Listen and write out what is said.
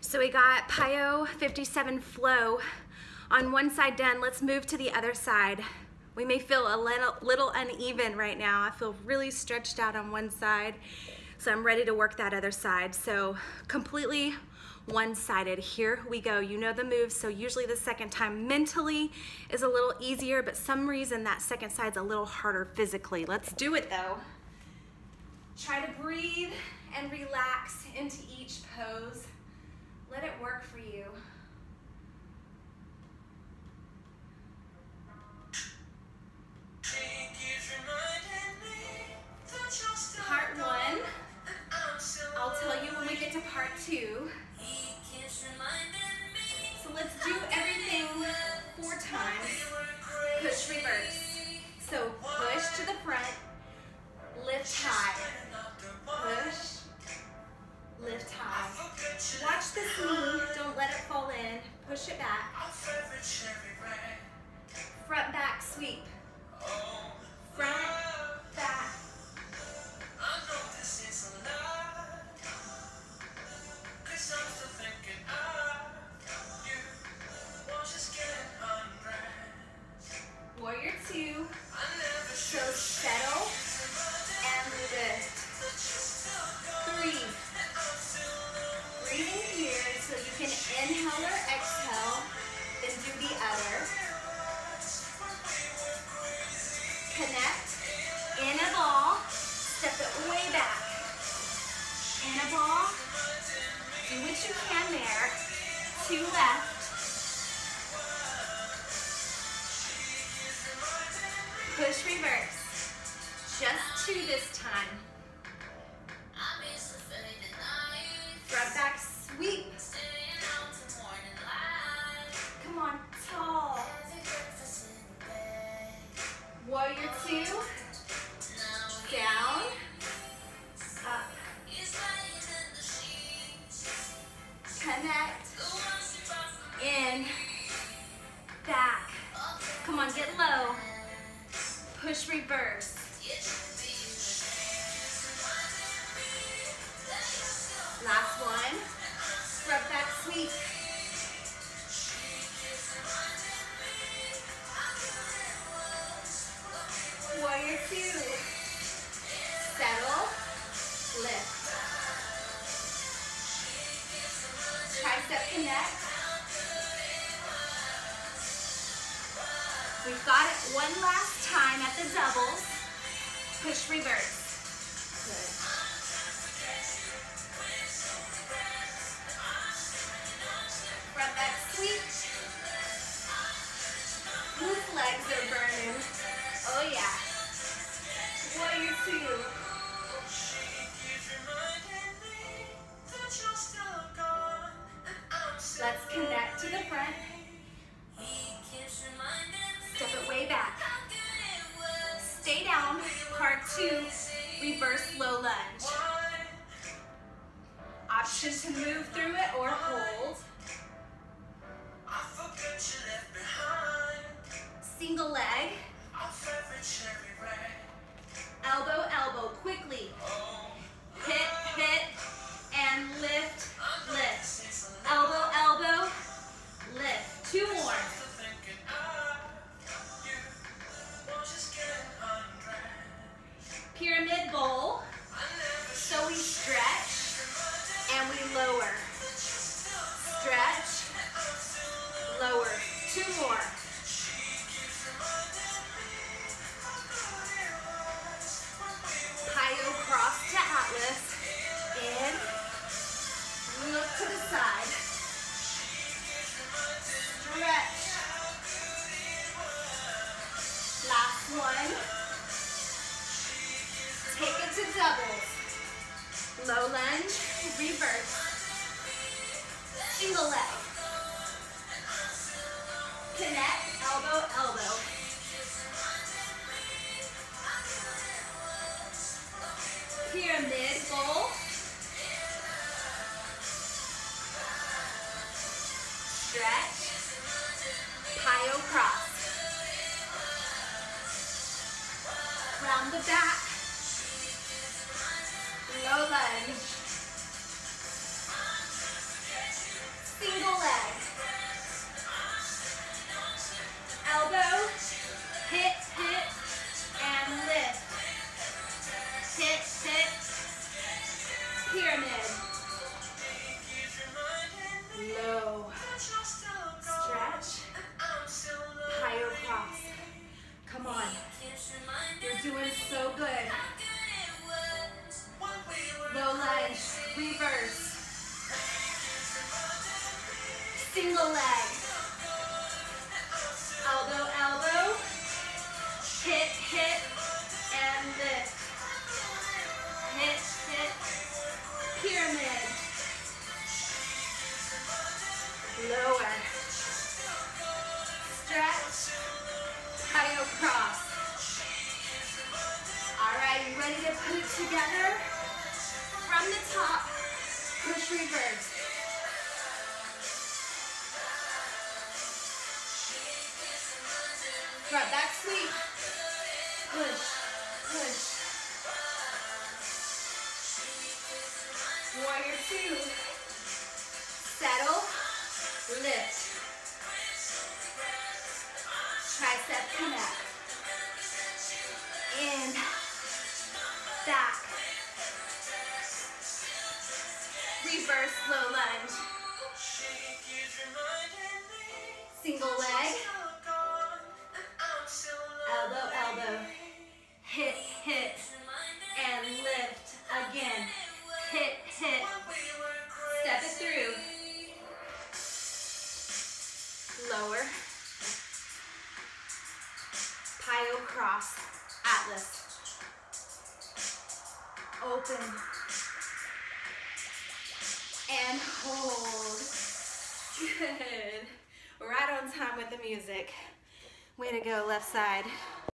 So we got PiYo 57 flow on one side done. Let's move to the other side. We may feel a little, little uneven right now. I feel really stretched out on one side. So I'm ready to work that other side. So completely one-sided. Here we go. You know the moves, so usually the second time mentally is a little easier, but some reason that second side's a little harder physically. Let's do it though. Try to breathe and relax into each pose. Let it work for you. Two left. Push reverse. Just two this time. Front back Reverse. Last one. Front back sweep. Warrior two. Settle. Lift. Tricep connect. We've got it one last time at the doubles. Push reverse. Two, reverse low lunge. Option to move through it or hold. Single leg. Elbow, elbow, quickly. More. PiYo cross to Atlas. In. Look to the side. Stretch. Last one. Take it to doubles. Low lunge, reverse. Single leg. Connect, elbow, elbow. Pyramid bowl. Stretch. PiYo cross. Round the back. Low lunge. reverse, single leg, elbow, elbow, hit, hit, and lift, hit, hit, pyramid, lower, stretch, coyote cross. All right, you ready to put it together? From the top, reverse. Front back Reverse low lunge. Single leg. Elbow, elbow. Hit, hit, and lift. Again. Hit, hit. Step it through. Lower. PiYo cross. Atlas. Open. And hold. Good. Right on time with the music. Way to go, left side.